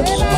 Você vai